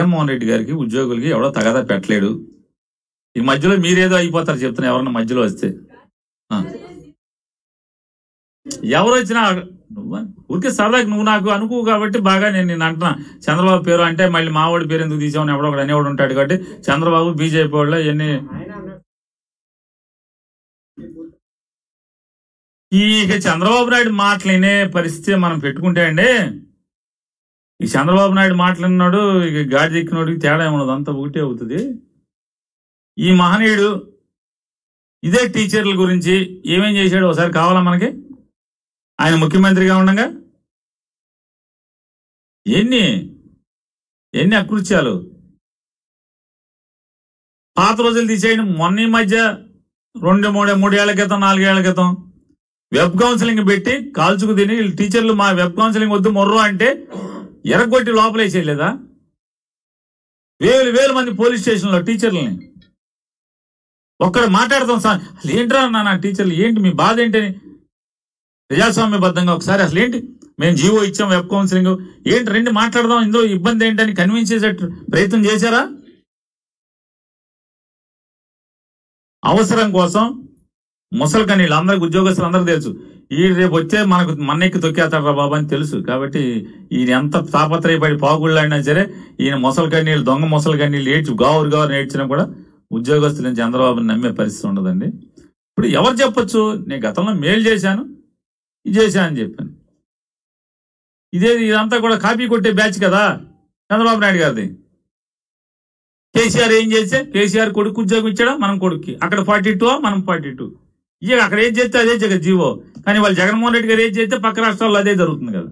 జగన్మోహన్ రెడ్డి గారికి ఉద్యోగులకి ఎవడో తగదా పెట్టలేడు. ఈ మధ్యలో మీరేదో అయిపోతారు చెప్తున్నా ఎవరన్నా మధ్యలో వస్తే. ఎవరు వచ్చినా ఊరికే సరదాకి నువ్వు నాకు అనుకో కాబట్టి బాగా నేను నేను అంటున్నా. చంద్రబాబు పేరు అంటే మళ్ళీ మావాడి పేరు ఎందుకు తీసామని ఎవడో ఒకడు అనేవాడు ఉంటాడు కాబట్టి చంద్రబాబు బీజేపీ వాళ్ళు ఎన్ని ఈ ఇక చంద్రబాబు నాయుడు మాటలు వినే పరిస్థితి మనం పెట్టుకుంటే అండి ఈ చంద్రబాబు నాయుడు మాట్లాడినాడు ఇక గాడి ఎక్కినోడికి తేడా ఏమన్నది అంతా ఒకటే అవుతుంది. ఈ మహనీయుడు ఇదే టీచర్ల గురించి ఏమేం చేశాడు ఒకసారి కావాలా మనకి? ఆయన ముఖ్యమంత్రిగా ఉండగా? ఎన్ని? ఎన్ని అకృత్యాలు? పాత రోజులు తీసేయండి మొన్న ఈ మధ్య రెండు మూడు మూడేళ్ళ క్రితం నాలుగేళ్ళ క్రితం వెబ్ కౌన్సిలింగ్ పెట్టి కాల్చుకు తిని టీచర్లు మా వెబ్ కౌన్సిలింగ్ వద్దు మొర్రు అంటే ఎరగొట్టి లోపలేసేయలేదా వేలు వేల మంది పోలీస్ స్టేషన్లో టీచర్లని. ఒక్కడ మాట్లాడతాం సార్. అసలు ఏంట్రా నా టీచర్లు? ఏంటి మీ బాధ ఏంటని ప్రజాస్వామ్యబద్ధంగా ఒకసారి అసలు ఏంటి? మేము జీవో ఇచ్చాం వెబ్ కౌన్సిలింగ్. ఏంటి రెండు మాట్లాడదాం? ఇందులో ఇబ్బంది ఏంటని కన్విన్స్ చేసే ప్రయత్నం చేశారా? అవసరం కోసం ముసలి కనీళ్ళు అందరికి ఉద్యోగస్తులు అందరూ తెలుసు. ఈ రేపు వచ్చే మనకు మన్నెక్కి తొక్కేస్తాడు బాబా అని తెలుసు. కాబట్టి ఈయన ఎంత తాపత్రయపడి పాగుళ్ళైనా సరే ఈయన ముసలి కన్నీళ్ళు దొంగ ముసలి కన్నీళ్ళు ఏడ్చి గావురు గావురు ఏడ్చినా కూడా ఉద్యోగస్తులు నుంచి చంద్రబాబుని నమ్మే పరిస్థితి ఉండదండి. ఇప్పుడు ఎవరు చెప్పొచ్చు? నేను గతంలో మేలు చేశాను. ఇది చేశాను అని చెప్పాను. ఇదే ఇదంతా కూడా కాపీ కొట్టే బ్యాచ్ కదా చంద్రబాబు నాయుడు గారిది. కేసీఆర్ ఏం చేస్తే? కేసీఆర్ కొడుకు ఉద్యోగం ఇచ్చాడా? మనం కొడుక్కి. అక్కడ ఫార్టీ టూ మనం ఫార్టీ టూ. ఇక అక్కడ ఏం చేస్తే అదే జగ జీవో. కానీ వాళ్ళు జగన్మోహన్ రెడ్డి గారు ఏం చేస్తే పక్క రాష్ట్రాల్లో అదే జరుగుతుంది కదా.